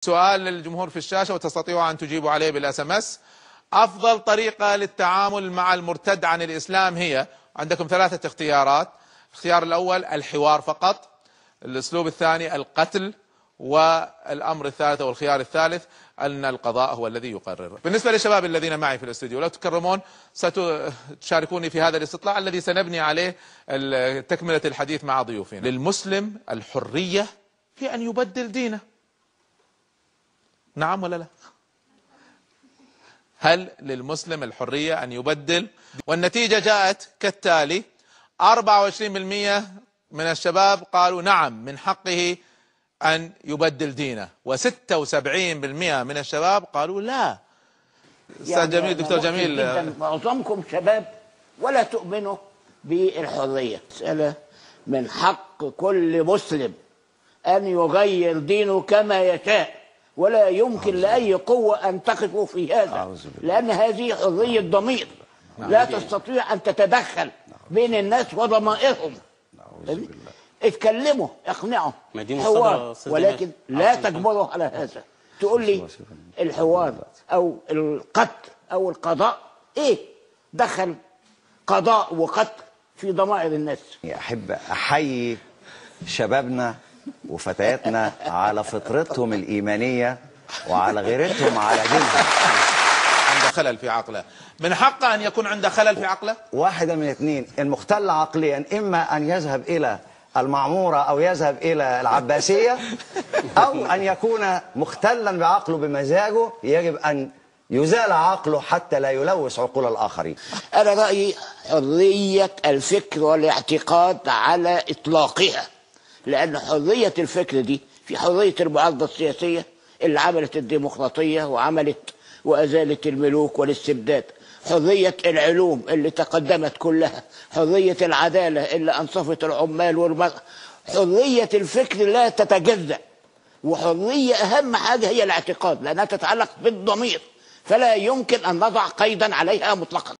سؤال للجمهور في الشاشة وتستطيعوا أن تجيبوا عليه بالإس إم إس. أفضل طريقة للتعامل مع المرتد عن الإسلام هي عندكم ثلاثة اختيارات. الاختيار الأول الحوار فقط. الأسلوب الثاني القتل. والأمر الثالث أو الخيار الثالث أن القضاء هو الذي يقرر. بالنسبة للشباب الذين معي في الاستوديو لو تكرمون ستشاركوني في هذا الاستطلاع الذي سنبني عليه تكملة الحديث مع ضيوفنا. للمسلم الحرية في أن يبدل دينه. نعم ولا لا؟ هل للمسلم الحرية أن يبدل؟ والنتيجة جاءت كالتالي 24% من الشباب قالوا نعم من حقه أن يبدل دينه و76% من الشباب قالوا لا. أستاذ يعني جميل دكتور جميل معظمكم شباب ولا تؤمنوا بالحرية. مسألة من حق كل مسلم أن يغير دينه كما يشاء. ولا يمكن لأي قوة أن تقف في هذا لأن هذه حرية ضمير. نعم. لا تستطيع أن تتدخل بين الناس وضمائرهم. اتكلموا اقنعوا. حوار. ولكن لا تجبروا على هذا. تقول لي الحوار أو القتل أو القضاء. إيه؟ دخل قضاء وقتل في ضمائر الناس. احب أحيي شبابنا وفتياتنا على فطرتهم الإيمانية وعلى غيرتهم على دينهم عنده خلل في عقله. من حقه أن يكون عنده خلل في عقله؟ واحدة من اثنين. المختل عقليا إما أن يذهب إلى المعمورة أو يذهب إلى العباسية أو أن يكون مختلا بعقله بمزاجه. يجب أن يزال عقله حتى لا يلوث عقول الآخرين. أنا رأيي حرية الفكر والاعتقاد على إطلاقها. لأن حرية الفكر دي في حرية المعارضة السياسية اللي عملت الديمقراطية وعملت وأزالت الملوك والاستبداد. حرية العلوم اللي تقدمت كلها. حرية العدالة اللي أنصفت العمال والمرأة حرية الفكر لا تتجزأ. وحرية أهم حاجة هي الاعتقاد لأنها تتعلق بالضمير. فلا يمكن أن نضع قيدا عليها مطلقا.